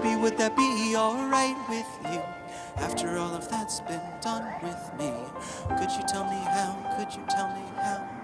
Baby, would that be alright with you? After all of that's been done with me, could you tell me how? Could you tell me how?